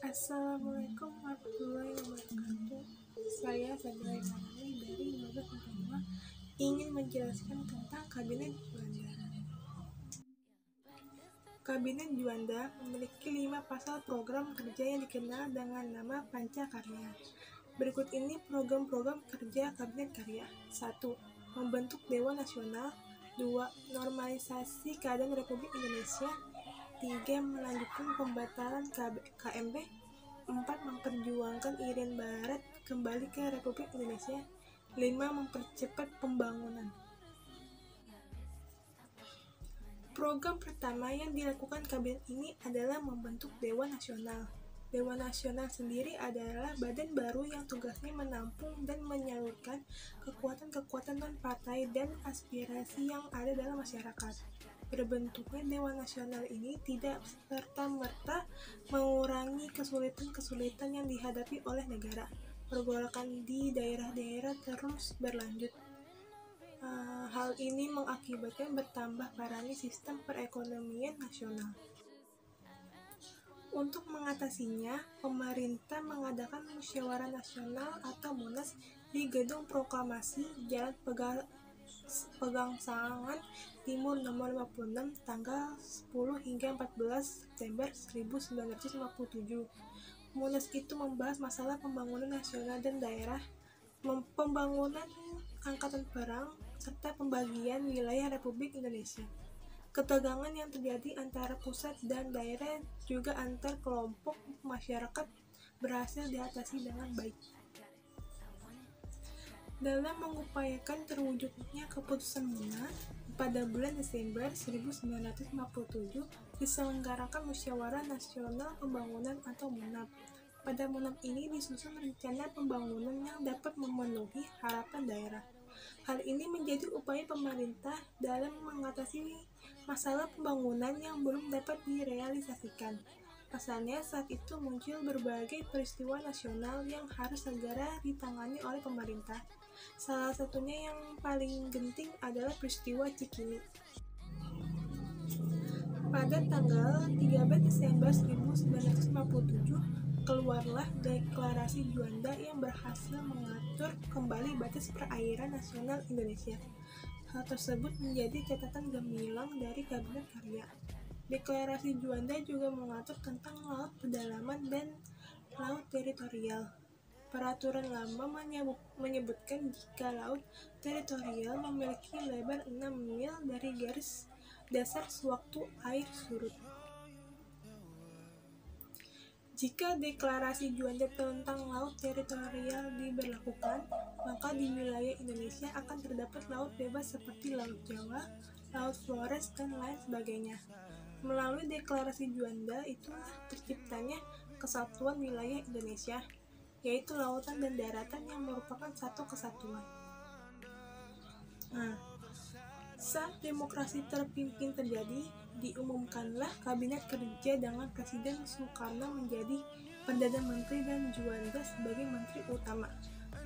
Assalamualaikum warahmatullahi wabarakatuh. Saya Sabila Imanani dari Mabes Utama ingin menjelaskan tentang Kabinet Juanda. Kabinet Juanda memiliki lima pasal program kerja yang dikenal dengan nama Pancakarya. Berikut ini program-program kerja Kabinet Karya. 1. Membentuk Dewan Nasional 2. Normalisasi keadaan Republik Indonesia 3. Melanjutkan pembatalan KMB 4. Memperjuangkan Irian Barat kembali ke Republik Indonesia 5. Mempercepat pembangunan Program pertama yang dilakukan kabinet ini adalah membentuk Dewan Nasional. Dewan Nasional sendiri adalah badan baru yang tugasnya menampung dan menyalurkan kekuatan-kekuatan non-partai dan aspirasi yang ada dalam masyarakat. Berbentuknya Dewan Nasional ini tidak serta-merta mengurangi kesulitan-kesulitan yang dihadapi oleh negara. Pergolakan di daerah-daerah terus berlanjut Uh, hal ini mengakibatkan bertambah parahnya sistem perekonomian nasional. Untuk mengatasinya, pemerintah mengadakan musyawarah nasional atau munas di Gedung Proklamasi Jalan Pegang Pegangsangan Timur nomor 56 tanggal 10 hingga 14 September 1957. Munas itu membahas masalah pembangunan nasional dan daerah, pembangunan angkatan perang, serta pembagian wilayah Republik Indonesia. Ketegangan yang terjadi antara pusat dan daerah juga antar kelompok masyarakat berhasil diatasi dengan baik. Dalam mengupayakan terwujudnya keputusan MUNA, pada bulan Desember 1957 diselenggarakan Musyawarah Nasional Pembangunan atau MUNAP. Pada MUNAP ini disusun rencana pembangunan yang dapat memenuhi harapan daerah. Hal ini menjadi upaya pemerintah dalam mengatasi masalah pembangunan yang belum dapat direalisasikan. Pasalnya, saat itu muncul berbagai peristiwa nasional yang harus segera ditangani oleh pemerintah. Salah satunya yang paling genting adalah peristiwa Cikini. Pada tanggal 13 Desember 1957, keluarlah deklarasi Juanda yang berhasil mengatur kembali batas perairan nasional Indonesia. Hal tersebut menjadi catatan gemilang dari Kabinet Karya. Deklarasi Juanda juga mengatur tentang laut pedalaman dan laut teritorial. Peraturan lama menyebutkan jika laut teritorial memiliki lebar 6 mil dari garis dasar sewaktu air surut. Jika deklarasi Juanda tentang laut teritorial diberlakukan, maka di wilayah Indonesia akan terdapat laut bebas seperti Laut Jawa, Laut Flores, dan lain sebagainya. Melalui deklarasi Juanda itulah terciptanya kesatuan wilayah Indonesia, yaitu lautan dan daratan yang merupakan satu kesatuan. Nah, saat demokrasi terpimpin terjadi, diumumkanlah Kabinet Kerja dengan Presiden Soekarno menjadi Perdana Menteri dan Juanda sebagai Menteri Utama.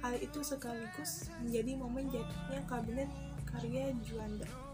Hal itu sekaligus menjadi momen jatuhnya Kabinet Karya Juanda.